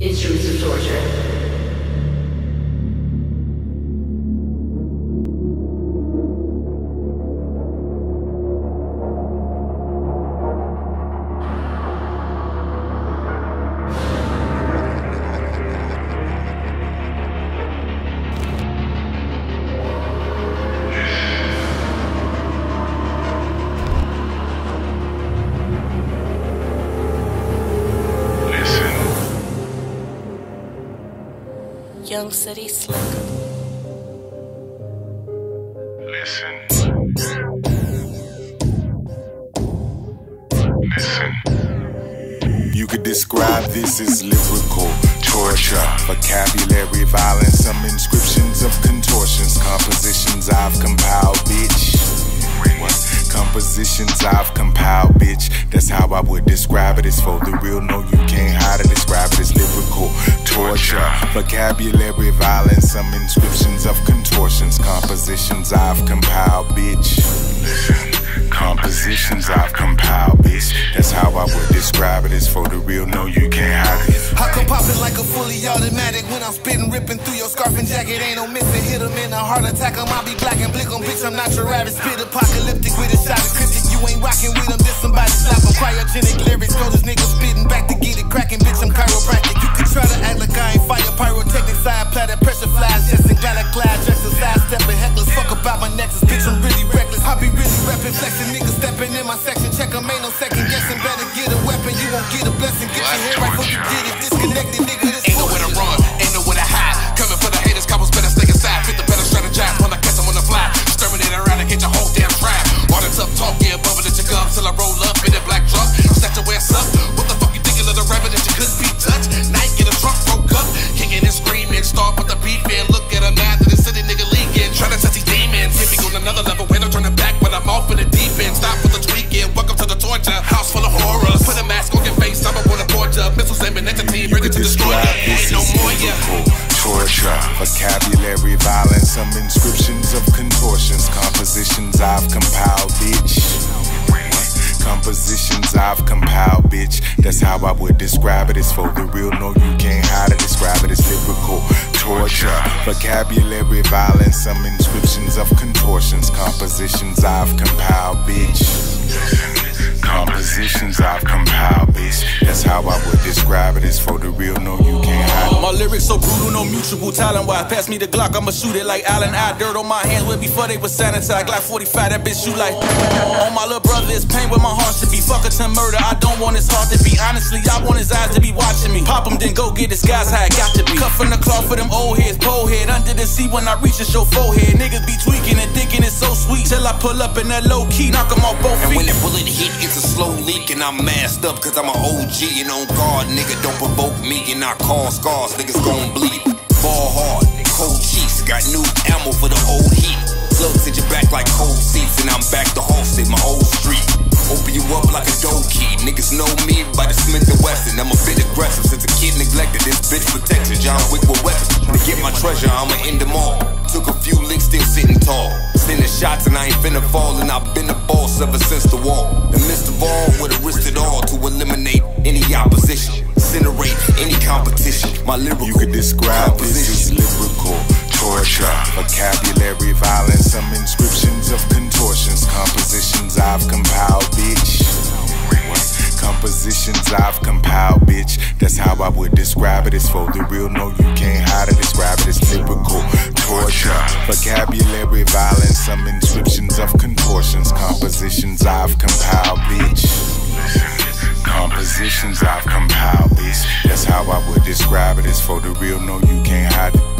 Instruments of torture. Young City Slick. listen. Listen. You could describe this as lyrical torture, vocabulary violence, some inscriptions of contortions, compositions I've compiled, bitch. What? Compositions I've compiled, bitch. That's how I would describe it. It's for the real, no, you can't hide it. Describe it as lyrical vocabulary violence, some inscriptions of contortions, compositions I've compiled, bitch. Compositions I've compiled, bitch. That's how I would describe it. It's for the real, no, you can't hide it. I come popping like a fully automatic when I'm spitting, ripping through your scarf and jacket. Ain't no missing, hit 'em in a heart attack. 'em, I'll be black and blick 'em, bitch. I'm not your rabbit. Spit apocalyptic with a shot of cryptic. You ain't pressure flies, just in glad glide, dress a side stepping hecklers. Fuck about my nexus, bitch. I'm really reckless. I be really repping, flexing, niggas stepping in my section. Check 'em, ain't no second guessing. Better get a weapon, you won't get a blessing. Get your hair right before you get it disconnected, nigga. No more lyrical torture, vocabulary violence, some inscriptions of contortions, compositions I've compiled, bitch. Compositions I've compiled, bitch. That's how I would describe it. It's for the real, no, you can't hide it. Describe it as lyrical torture, vocabulary violence, some inscriptions of contortions, compositions I've compiled, bitch. Compositions I've compiled, bitch. That's how I would describe it. It's for the real, no, you can't hide it. My lyrics so brutal, no mutual talent wise. Pass me the Glock, I'ma shoot it like Allen. I dirt on my hands with before they was sanitized. Glock 45, that bitch shoot like. On my little brother, it's pain where my heart should be. Fuck it to murder, I don't want his heart to be. Honestly, I want his eyes to be watching me. Pop him, then go get his guys how it got to be. From the cloth for them old heads, pole head. Under the sea when I reach and show forehead. Niggas be tweaking so sweet. Till I pull up in that low key, knock 'em off both feet. And when that bullet hit, it's a slow leak, and I'm masked up cause I'm an OG and on guard. Nigga, don't provoke me, and I cause scars. Niggas gon' bleed. Ball hard, cold cheeks, got new ammo for the old heat. Slugs at your back like cold seats, and I'm back to Halsted, my old street. Open you up like a dough key. Niggas know me by the Smith and Wesson. I'm a bit aggressive since a kid neglected. This bitch protected. John Wick with weapons. To get my treasure, I'ma end them all. Took a few licks, still sitting tall. Sending shots and I ain't finna fall. And I've been the boss ever since the wall. And Mr. Ball would've risked it all to eliminate any opposition. Incinerate any competition. My lyrical You could describe this as lyrical torture, vocabulary violence, some inscriptions of contortions, compositions I've compiled. Compositions I've compiled, bitch. That's how I would describe it. It's for the real, no, you can't hide it. Describe it as lyrical torture, vocabulary violence, some inscriptions of contortions, compositions I've compiled, bitch. Compositions I've compiled, bitch. That's how I would describe it. It's for the real, no, you can't hide it.